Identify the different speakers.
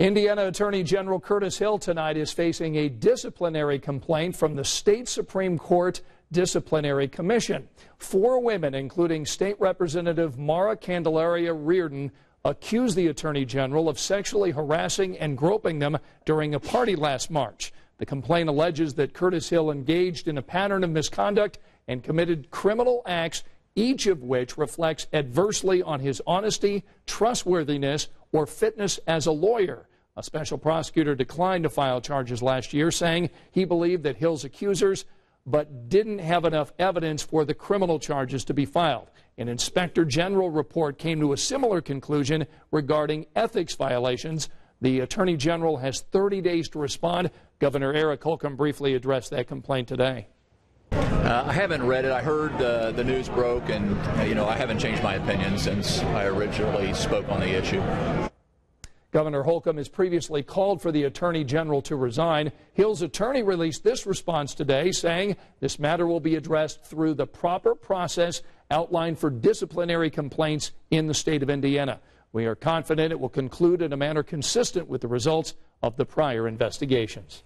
Speaker 1: Indiana Attorney General Curtis Hill tonight is facing a disciplinary complaint from the state Supreme Court Disciplinary Commission. Four women, including State Representative Mara Candelaria Reardon, accused the Attorney General of sexually harassing and groping them during a party last March. The complaint alleges that Curtis Hill engaged in a pattern of misconduct and committed criminal acts each of which reflects adversely on his honesty, trustworthiness, or fitness as a lawyer. A special prosecutor declined to file charges last year, saying he believed that Hill's accusers but didn't have enough evidence for the criminal charges to be filed. An inspector general report came to a similar conclusion regarding ethics violations. The attorney general has 30 days to respond. Governor Eric Holcomb briefly addressed that complaint today.
Speaker 2: Uh, I haven't read it. I heard uh, the news broke, and you know I haven't changed my opinion since I originally spoke on the issue.
Speaker 1: Governor Holcomb has previously called for the Attorney General to resign. Hill's attorney released this response today, saying this matter will be addressed through the proper process outlined for disciplinary complaints in the state of Indiana. We are confident it will conclude in a manner consistent with the results of the prior investigations.